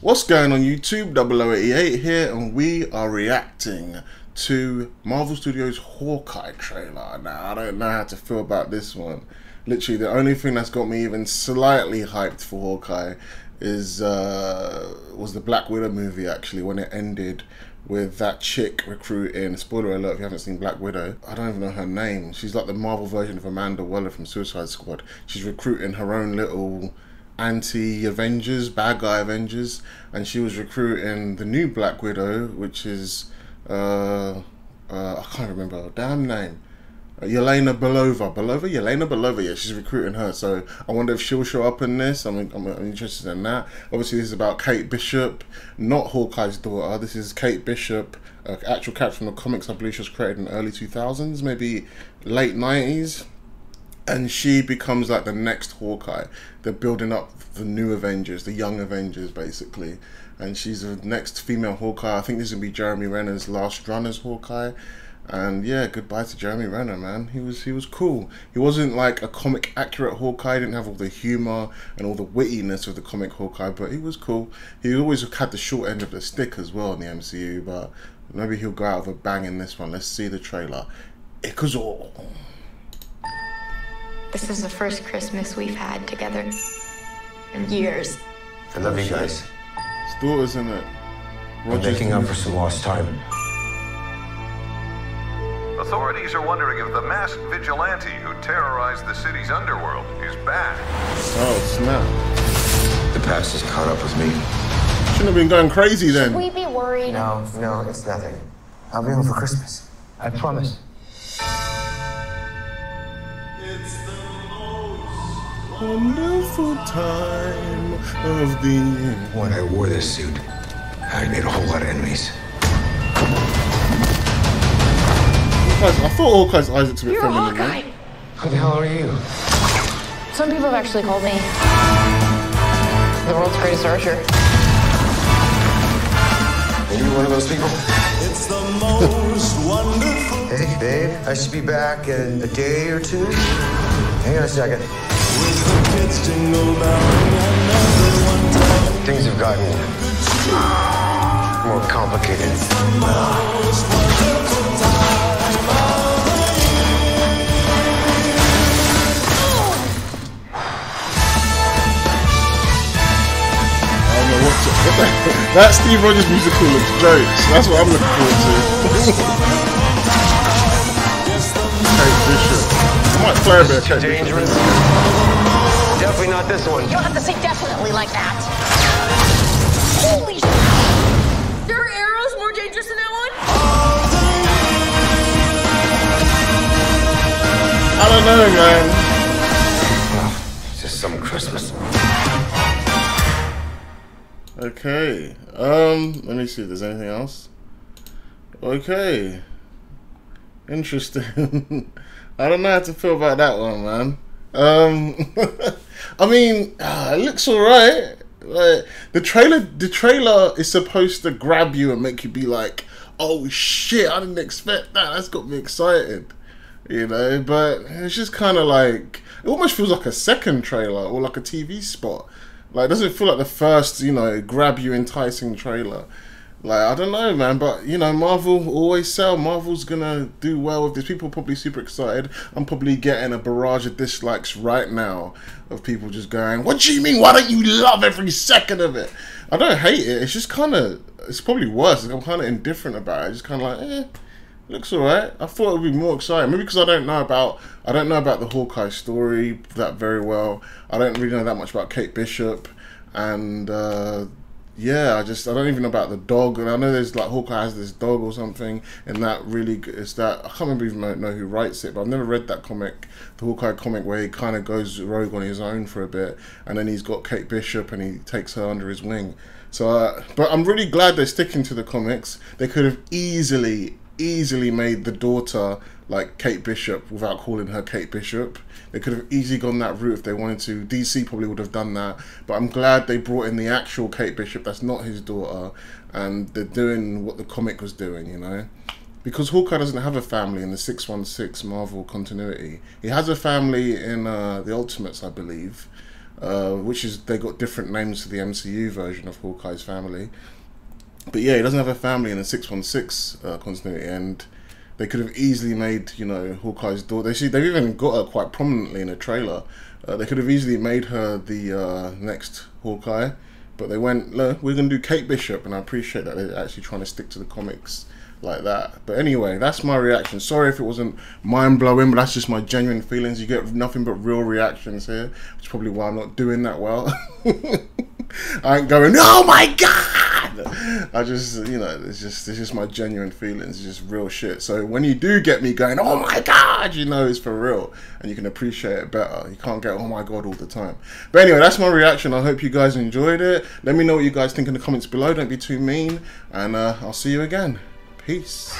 What's going on YouTube? DoubleO88 here, and we are reacting to Marvel Studios Hawkeye trailer. Now, I don't know how to feel about this one. Literally, the only thing that's got me even slightly hyped for Hawkeye is uh, was the Black Widow movie. Actually, when it ended with that chick recruiting. Spoiler alert: if you haven't seen Black Widow, I don't even know her name. She's like the Marvel version of Amanda Waller from Suicide Squad. She's recruiting her own little anti Avengers, bad guy Avengers, and she was recruiting the new Black Widow, which is uh, uh, I can't remember her damn name. Yelena Belova, Belova, Yelena Belova. Yeah, she's recruiting her. So I wonder if she'll show up in this. I'm, I'm, I'm interested in that. Obviously, this is about Kate Bishop, not Hawkeye's daughter. This is Kate Bishop, uh, actual character from the comics. I believe she was created in the early 2000s, maybe late 90s and she becomes like the next Hawkeye. They're building up the new Avengers, the young Avengers, basically. And she's the next female Hawkeye. I think this is gonna be Jeremy Renner's last run as Hawkeye. And yeah, goodbye to Jeremy Renner, man. He was he was cool. He wasn't like a comic accurate Hawkeye. He didn't have all the humor and all the wittiness of the comic Hawkeye, but he was cool. He always had the short end of the stick as well in the MCU, but maybe he'll go out with a bang in this one. Let's see the trailer. Ikazo. This is the first Christmas we've had together in years. I love you guys. It's daughters, isn't it? We're making up for some lost time. Authorities are wondering if the masked vigilante who terrorized the city's underworld is back. Oh, snap. The past has caught up with me. Shouldn't have been going crazy then. Should we be worried? No, no, it's nothing. I'll be home for Christmas. I promise. It's the most wonderful time of the year. When I wore this suit, I made a whole lot of enemies. I thought Hawkeye's eyes looked a bit You're feminine. Hawkeye. right? Who the hell are you? Some people have actually called me the world's greatest archer. Are you one of those people? It's the most wonderful Hey, babe, I should be back in a day or two. Hang on a second. with the kids jingle belling and everyone Things have gotten more complicated. that Steve Rogers musical looks jokes. That's what I'm looking forward to. Kate Bishop. I might play a bit of Kate Dangerous. Definitely not this one. You don't have to say definitely like that. Holy sh! There are arrows more dangerous than that one? I don't know, man. Okay. Um, let me see if there's anything else. Okay. Interesting. I don't know how to feel about that one, man. Um, I mean, ah, it looks alright. Like the trailer, the trailer is supposed to grab you and make you be like, "Oh shit! I didn't expect that. That's got me excited." You know, but it's just kind of like it almost feels like a second trailer or like a TV spot. Like, it doesn't feel like the first, you know, grab you enticing trailer. Like, I don't know, man, but you know, Marvel always sell. Marvel's gonna do well with this. People probably super excited. I'm probably getting a barrage of dislikes right now of people just going, What do you mean? Why don't you love every second of it? I don't hate it. It's just kind of, it's probably worse. I'm kind of indifferent about it. Just kind of like, eh, looks alright. I thought it would be more exciting. Maybe because I don't know about I don't know about the Hawkeye story that very well. I don't really know that much about Kate Bishop, and uh, yeah, I just I don't even know about the dog. And I know there's like Hawkeye has this dog or something, and that really is that I can't remember even know, who writes it, but I've never read that comic, the Hawkeye comic where he kind of goes rogue on his own for a bit, and then he's got Kate Bishop and he takes her under his wing. So, uh, but I'm really glad they're sticking to the comics. They could have easily, easily made the daughter like Kate Bishop without calling her Kate Bishop. They could have easily gone that route if they wanted to. DC probably would have done that, but I'm glad they brought in the actual Kate Bishop. That's not his daughter, and they're doing what the comic was doing. You know, because Hawkeye doesn't have a family in the 616 Marvel continuity. He has a family in uh, the Ultimates, I believe. uh, which is they got different names for the MCU version of Hawkeye's family. But yeah, he doesn't have a family in the six one six uh, continuity, and they could have easily made you know Hawkeye's daughter. They see they've even got her quite prominently in a trailer. Uh, they could have easily made her the uh, next Hawkeye, but they went, no, we're going to do Kate Bishop, and I appreciate that they're actually trying to stick to the comics like that. But anyway, that's my reaction. Sorry if it wasn't mind blowing, but that's just my genuine feelings. You get nothing but real reactions here, which is probably why I'm not doing that well. I ain't going, oh my god! I just, you know, it's just, it's just my genuine feelings. It's just real shit. So when you do get me going, oh my god, you know it's for real, and you can appreciate it better. You can't get, oh my god, all the time. But anyway, that's my reaction. I hope you guys enjoyed it. Let me know what you guys think in the comments below. Don't be too mean, and uh, I'll see you again. Peace.